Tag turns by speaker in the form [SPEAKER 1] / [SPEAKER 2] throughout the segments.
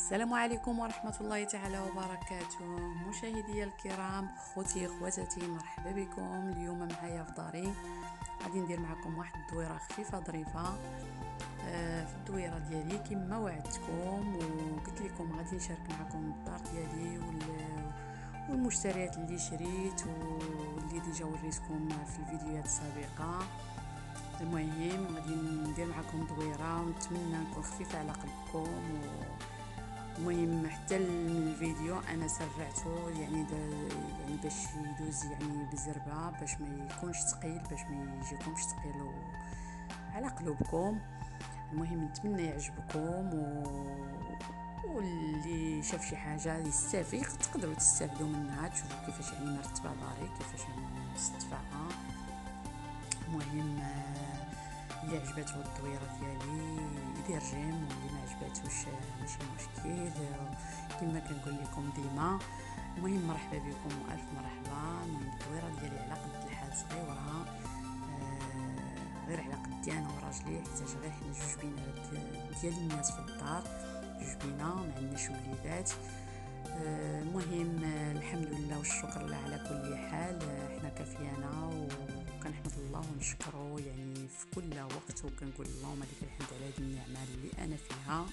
[SPEAKER 1] السلام عليكم ورحمة الله تعالى وبركاته. مشاهدي الكرام خوتي خواتاتي مرحبا بكم. اليوم معايا في داري غادي ندير معكم واحد الدويرة خفيفة ظريفة. آه، في الدويرة ديالي كما وعدتكم وقلت لكم غادي نشارك معكم الدار ديالي والمشتريات اللي شريت واللي ديجا وريتكم في الفيديوهات السابقة. المهم غادي ندير معكم دويرة ونتمنى نكون خفيفة على قلبكم و المهم حتى الفيديو أنا سرعته يعني يعني باش يدوز يعني بزربة باش ما يكونش ثقيل باش ما يجيكمش ثقيل على قلوبكم. المهم نتمنى يعجبكم و واللي شاف شي حاجة يستافيد تقدروا تستافدوا منها تشوفوا كيفاش يعني مرتبة داري كيفاش يعني مستفعه المهم اللي عجبته الدويرة ديالي يدير جيم واللي ما عجباتوش ماشي مشكل. كما كنقول لكم ديما المهم مرحبا بكم والف مرحبا. المهم الدويرة ديالي على قد الحال صغيرة. آه غير على قدي أنا وراجلي حيت غير حنا جوج بينات ديال الناس في الدار. جوج بينا ما عندناش وليدات. آه المهم الحمد لله والشكر لله على كل حال. حنا كافيانا وكنحمد الله ونشكرو يعني في كل وقت وكنقول اللهم لك الحمد على هذه النعمة اللي أنا فيها.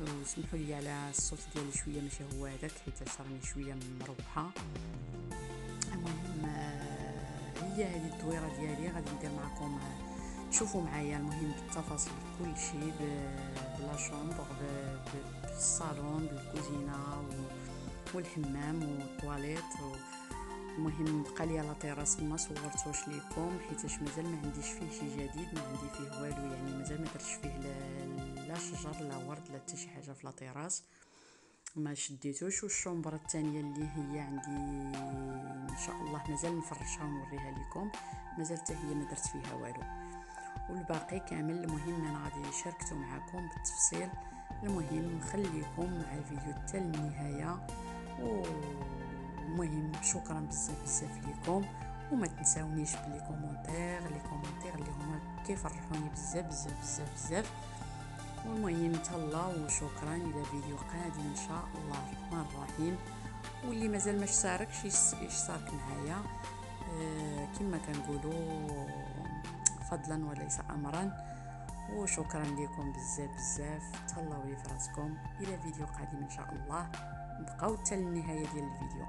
[SPEAKER 1] وسمحوا لي على الصوت ديالي شوية ماشي هو هذاك حيت راني شوية مروحة. المهم آه، هي هذه الدويرة ديالي غادي ندير معكم تشوفوا معايا المهم بالتفاصيل كل شيء بلا شومبر بالصالون بالكوزينة والحمام والطواليت المهم بقى لي لا تيراس ما صورتوش ليكم حيتاش مازال ما عنديش فيه شي جديد ما عندي فيه والو يعني مازال ما درتش فيه لا, لا شجر لا ورد لا حتى شي حاجة في لا تيراس. ما شديتوش والشومبرة الثانية اللي هي عندي إن شاء الله مازال نفرشها ونوريها لكم مازال حتى هي ما درت فيها والو. والباقي كامل المهم أنا غادي شاركته معكم بالتفصيل. المهم نخليكم مع الفيديو حتى النهاية. المهم شكرا بزاف بزاف ليكم وما تنساونيش ب les commentaires les commentaires اللي هما كيفرحوني بزاف بزاف بزاف بزاف. والمهم تهلا وشكرا إلى فيديو قادم إن شاء الله. الرحمن الرحيم. واللي مازال ما اشتركش يشترك معايا. آه كما كنقولوا فضلا وليس امرا. وشكرا لكم بزاف بزاف. تهلاو لي فراسكم إلى فيديو قادم إن شاء الله. بقاو حتى النهايه ديال الفيديو.